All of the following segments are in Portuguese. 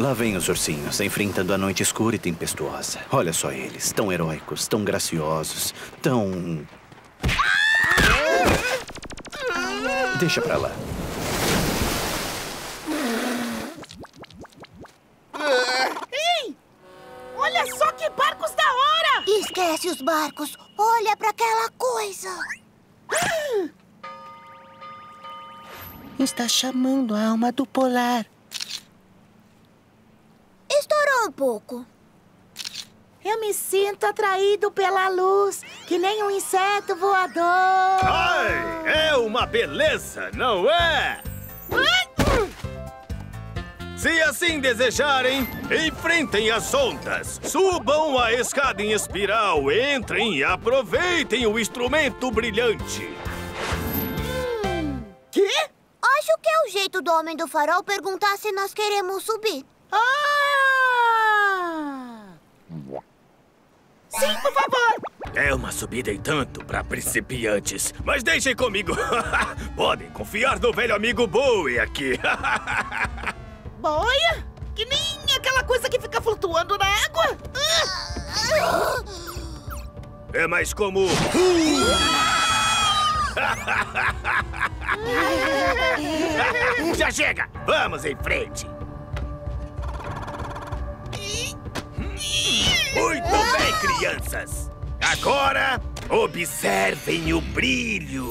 Lá vem os ursinhos, enfrentando a noite escura e tempestuosa. Olha só eles, tão heróicos, tão graciosos, tão... Deixa pra lá. Ei! Olha só que barcos da hora! Esquece os barcos. Olha para aquela coisa. Está chamando a alma do polar. Estourou um pouco. Eu me sinto atraído pela luz, que nem um inseto voador. Ai, é uma beleza, não é? Se assim desejarem, enfrentem as ondas. Subam a escada em espiral, entrem e aproveitem o instrumento brilhante. Quê? Acho que é o jeito do Homem do Farol perguntar se nós queremos subir. Ah! Sim, por favor! É uma subida e tanto para principiantes, mas deixem comigo. Podem confiar no velho amigo Bowie aqui. Boia? Que nem aquela coisa que fica flutuando na água? É mais como. Já chega! Vamos em frente! Crianças! Agora, observem o brilho!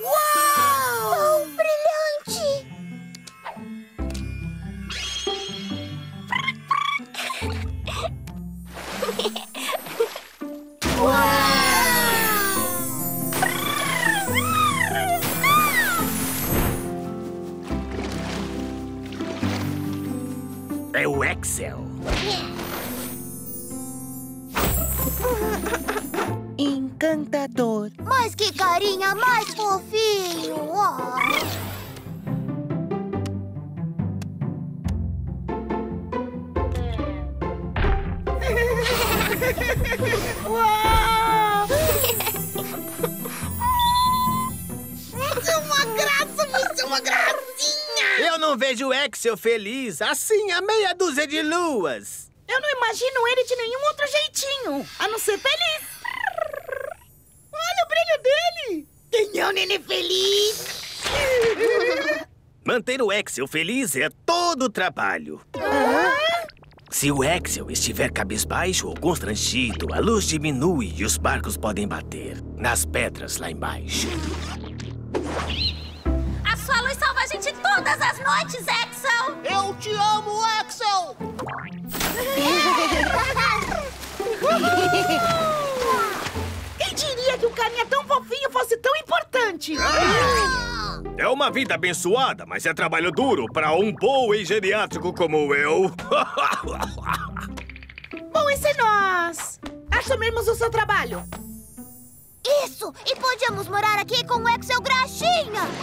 Uau! Tão brilhante! É o Excel. Encantador. Mas que carinha mais fofinho! Oh. Uau! Você é uma graça, você é uma gracinha! Eu não vejo o Excel feliz assim a meia dúzia de luas. Eu não imagino ele de nenhum outro jeitinho, a não ser feliz. Olha o brilho dele! Quem é o nenê feliz? Manter o Excel feliz é todo o trabalho. Se o Excel estiver cabisbaixo ou constrangido, a luz diminui e os barcos podem bater nas pedras lá embaixo. A sua luz salva a gente todas as noites, Axel! Eu te amo, Axel! Quem diria que um carinha tão fofinho fosse tão importante? É uma vida abençoada, mas é trabalho duro para um bom geriátrico como eu. Bom, e se nós assumirmos o seu trabalho? Isso! E podíamos morar aqui com o Axel Graxinha!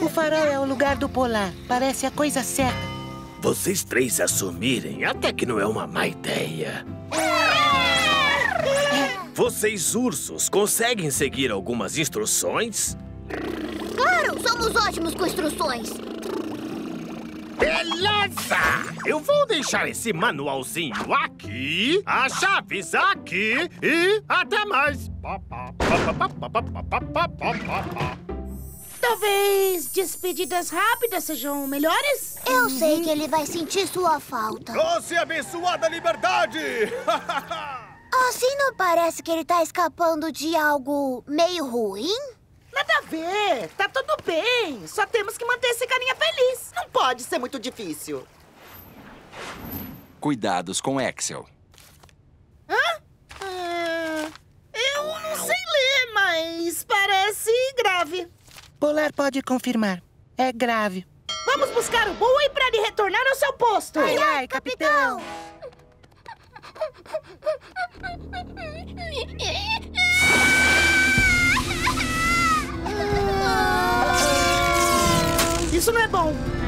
O farol é o lugar do polar. Parece a coisa certa. Vocês três assumirem até que não é uma má ideia. Vocês ursos conseguem seguir algumas instruções? claro, somos ótimos com instruções! Beleza! Eu vou deixar esse manualzinho aqui, as chaves aqui e até mais. Talvez despedidas rápidas sejam melhores? Eu sei que ele vai sentir sua falta. Doce e abençoada liberdade! Assim não parece que ele tá escapando de algo meio ruim? Nada a ver, tá tudo bem. Só temos que manter esse carinha feliz. Não pode ser muito difícil. Cuidados com Excel. Hã? Ah, eu não sei ler, mas parece grave. Polar pode confirmar. É grave. Vamos buscar o Bowie para ele retornar ao seu posto. Ai, ai, capitão! Isso não é bom.